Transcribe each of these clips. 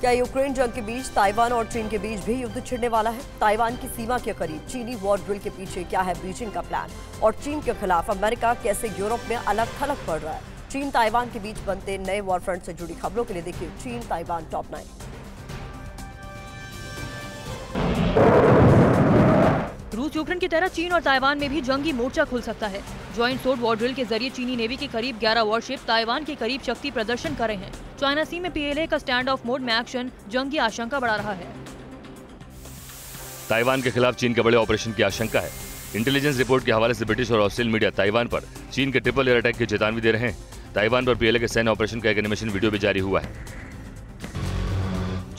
क्या यूक्रेन जंग के बीच ताइवान और चीन के बीच भी युद्ध छिड़ने वाला है? ताइवान की सीमा के करीब चीनी वॉर ड्रिल के पीछे क्या है बीजिंग का प्लान और चीन के खिलाफ अमेरिका कैसे यूरोप में अलग थलग पड़ रहा है? चीन ताइवान के बीच बनते नए वॉर फ्रंट से जुड़ी खबरों के लिए देखिए चीन ताइवान टॉप नाइन रूस यूक्रेन की तरह चीन और ताइवान में भी जंगी मोर्चा खुल सकता है। ज्वाइंट सोड वॉर ड्रिल के ज़रिए चीनी नेवी के करीब 11 वॉरशिप ताइवान के करीब शक्ति प्रदर्शन कर रहे हैं। चाइना सी में पीएलए का स्टैंड ऑफ़ मोड में एक्शन जंग की आशंका बढ़ा रहा है। ताइवान के खिलाफ चीन के बड़े ऑपरेशन की आशंका है। इंटेलिजेंस रिपोर्ट के हवाले से ब्रिटिश और ऑस्ट्रेलियन मीडिया ताइवान पर चीन के ट्रिपल एयर अटैक की चेतावनी दे रहे हैं। ताइवान पर पीएलए के सैन्य ऑपरेशन का एक एनिमेशन वीडियो भी जारी हुआ है।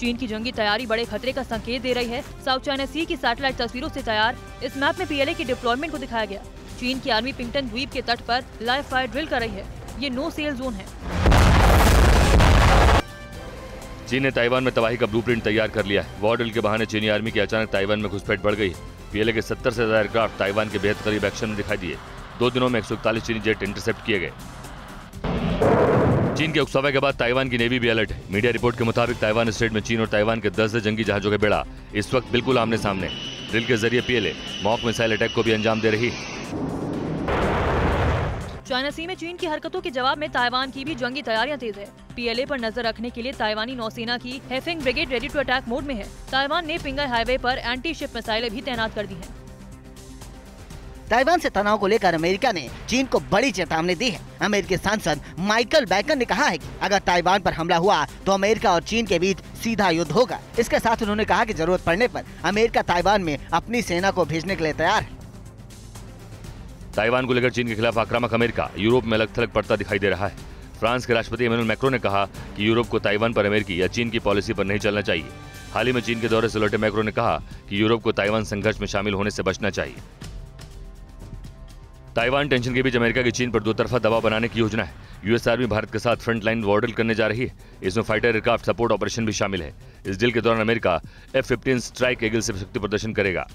चीन की जंगी तैयारी बड़े खतरे का संकेत दे रही है। साउथ चाइना सी की सैटेलाइट तस्वीरों से तैयार। इस मैप में पीएलए की डिप्लॉयमेंट को दिखाया गया। चीन की आर्मी पिंगटन द्वीप के तट पर लाइव फायर ड्रिल कर रही है। ये नो सेल जोन है। चीन ने ताइवान में तबाही का ब्लूप्रिंट तैयार कर लिया है। वॉर ड्रिल के बहाने चीनी आर्मी की अचानक ताइवान में घुसपैठ बढ़ गई। पीएलए के 70 से ज़्यादा एयरक्राफ्ट ताइवान के बेहद करीब एक्शन में दिखाई दिए। दो दिनों में एक सौ इकतालीस चीनी जेट इंटरसेप्ट किए गए। चीन के उकसावे के बाद ताइवान की नेवी भी अलर्ट। है मीडिया रिपोर्ट के मुताबिक ताइवान स्टेट में चीन और ताइवान के दस जंगी जहाजों के बेड़ा इस वक्त बिल्कुल आमने सामने। ड्रिल के ज़रिए पीएलए, मॉक मिसाइल अटैक को भी अंजाम दे रही। चाइना सी में चीन की हरकतों के जवाब में ताइवान की भी जंगी तैयारियाँ तेज है। पीएलए पर नज़र रखने के लिए ताइवानी नौसेना की Haifeng brigade ready to attack mode में है। ताइवान ने पिंगाई हाईवे पर एंटी शिप मिसाइलें भी तैनात कर दी हैं। ताइवान से तनाव को लेकर अमेरिका ने चीन को बड़ी चेतावनी दी है। अमेरिकी सांसद माइकल बैकन ने कहा है कि अगर ताइवान पर हमला हुआ तो अमेरिका और चीन के बीच सीधा युद्ध होगा। इसके साथ उन्होंने कहा कि ज़रूरत पड़ने पर अमेरिका ताइवान में अपनी सेना को भेजने के लिए तैयार है। ताइवान को लेकर चीन के खिलाफ आक्रामक अमेरिका, यूरोप में अलग थलग पड़ता दिखाई दे रहा है। फ्रांस के राष्ट्रपति इमेनुअल मैक्रो ने कहा कि यूरोप को ताइवान पर अमेरिकी या चीन की पॉलिसी पर नहीं चलना चाहिए। हाल ही में चीन के दौरे से लौटे मैक्रो ने कहा कि यूरोप को ताइवान संघर्ष में शामिल होने से बचना चाहिए। ताइवान टेंशन के बीच अमेरिका की चीन पर दो तरफा दबाव बनाने की योजना है। यूएस आर्मी भारत के साथ फ्रंट लाइन वॉर्डल करने जा रही है। इसमें फाइटर एयरक्राफ्ट सपोर्ट ऑपरेशन भी शामिल है। इस डील के दौरान America F fifteen strike eagle से शक्ति प्रदर्शन करेगा।